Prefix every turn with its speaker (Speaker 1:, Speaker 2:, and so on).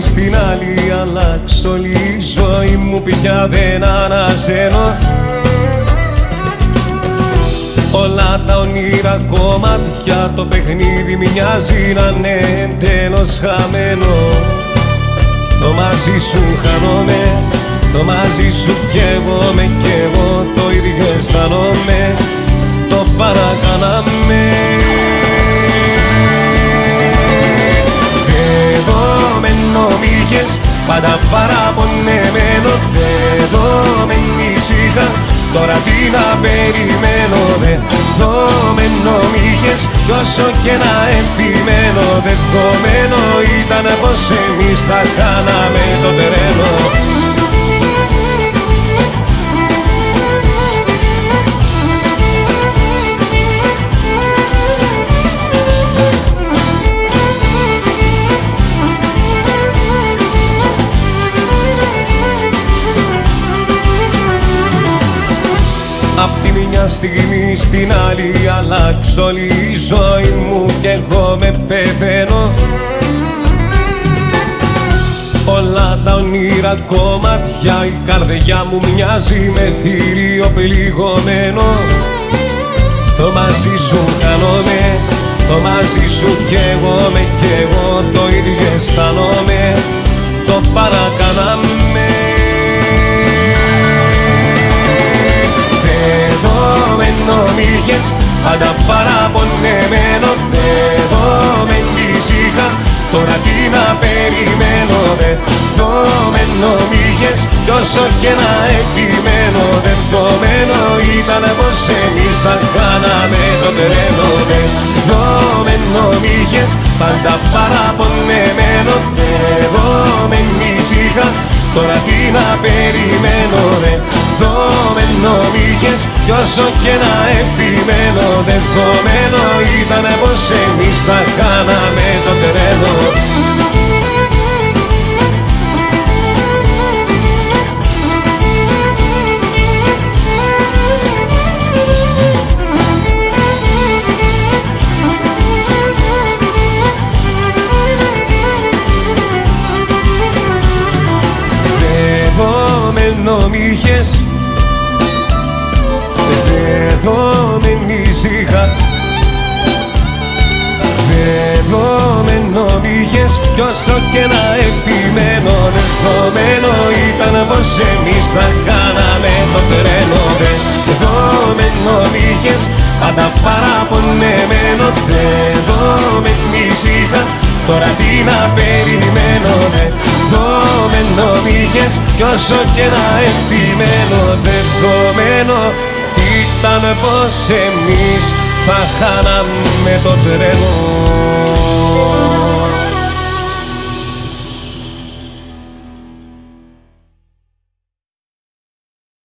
Speaker 1: στην άλλη αλλάξω όλη η ζωή μου πια δεν αναζένω. Όλα τα όνειρα κομμάτια το παιχνίδι μοιάζει να είναι τέλος χαμένο. Το μαζί σου χάνομαι, το μαζί σου κι εγώ με κι εγώ το ίδιο αισθάνομαι. Το παρακάναμε νομίγες πάντα παραπονεμένο Εδώ με ήσυχα Τώρα τι να περιμένω δε δόμενο μήχες Κι όσο και να επιμένω δεδομένο ήταν πως εμείς τα κάναμε το τρένο στιγμή στην άλλη αλλάξω όλη η ζωή μου κι εγώ με πεθαίνω. Όλα τα όνειρα κομμάτια η καρδιά μου μοιάζει με θηρίο πληγωμένο. Το μαζί σου κάνομαι, το μαζί σου κι εγώ με κι εγώ το ίδιο αισθάνομαι. Το παρακάναμε νομίγες Πάντα παραπονεμένο δεδομένη ησύχα Τώρα τι να περιμένω δεδομένο μύγες Κι όσο και να επιμένω δεδομένο ήταν πως εμείς θα κάναμε το τρένο. Δεδομένο μύγες Πάντα παραπονεμένο δεδομένη ησύχα Τώρα τι να περιμένω δεδομένο μύγες κι όσο και να επιμένω δεδομένο ήταν πως εμείς θα κάναμε το τρένο. Δεδομένο μ' είχες Δεδομένη ήσυχα Δεδομένο είχες κι όσο και να επιμένω. Δεδομένο ήταν πως εμείς θα κάναμε το τρένο. Δεδομένο είχες πάντα παραπονεμένο. Δεδομένη ήσυχα Τώρα τι να περιμένω. Δεδομένο είχες κι όσο και να επιμένω. Δεδομένο ήταν πως εμείς θα χάναμε το τρένο